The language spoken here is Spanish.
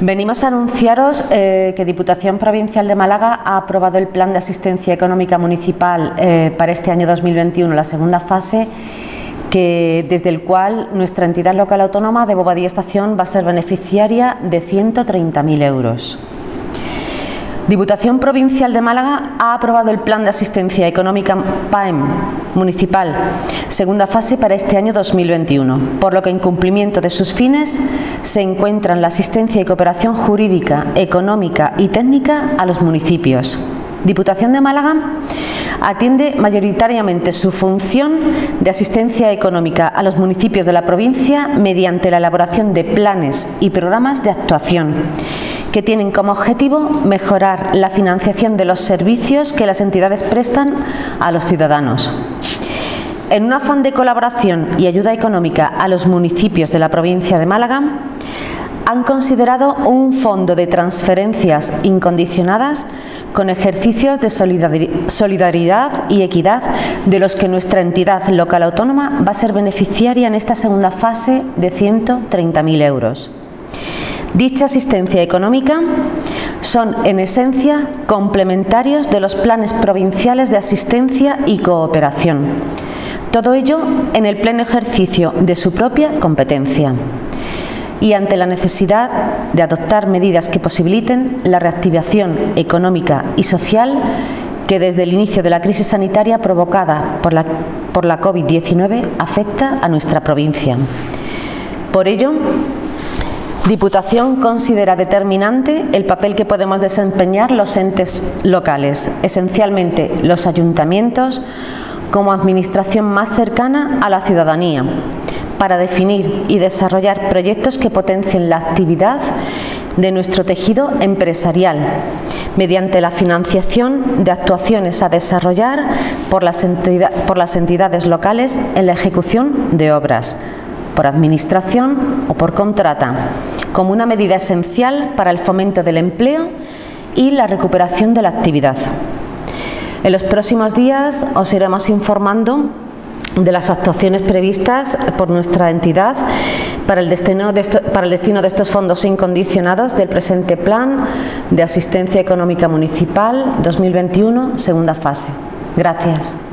Venimos a anunciaros eh, que Diputación Provincial de Málaga ha aprobado el Plan de Asistencia Económica Municipal eh, para este año 2021, la segunda fase, que, desde el cual nuestra entidad local autónoma de Bobadilla Estación va a ser beneficiaria de 130.000 euros. Diputación Provincial de Málaga ha aprobado el Plan de Asistencia Económica PAEM municipal, segunda fase para este año 2021, por lo que en cumplimiento de sus fines se encuentran la asistencia y cooperación jurídica, económica y técnica a los municipios. Diputación de Málaga atiende mayoritariamente su función de asistencia económica a los municipios de la provincia mediante la elaboración de planes y programas de actuación que tienen como objetivo mejorar la financiación de los servicios que las entidades prestan a los ciudadanos. En un afán de colaboración y ayuda económica a los municipios de la provincia de Málaga, han considerado un fondo de transferencias incondicionadas con ejercicios de solidaridad y equidad de los que nuestra entidad local autónoma va a ser beneficiaria en esta segunda fase de 130.000 euros. Dicha asistencia económica son, en esencia, complementarios de los planes provinciales de asistencia y cooperación. Todo ello en el pleno ejercicio de su propia competencia y ante la necesidad de adoptar medidas que posibiliten la reactivación económica y social que desde el inicio de la crisis sanitaria provocada por la, por la COVID-19 afecta a nuestra provincia. Por ello, Diputación considera determinante el papel que podemos desempeñar los entes locales, esencialmente los ayuntamientos, como administración más cercana a la ciudadanía, para definir y desarrollar proyectos que potencien la actividad de nuestro tejido empresarial, mediante la financiación de actuaciones a desarrollar por las, entidades locales en la ejecución de obras, por administración o por contrata, como una medida esencial para el fomento del empleo y la recuperación de la actividad. En los próximos días os iremos informando de las actuaciones previstas por nuestra entidad para el, destino de para el destino de estos fondos incondicionados del presente Plan de Asistencia Económica Municipal 2021, segunda fase. Gracias.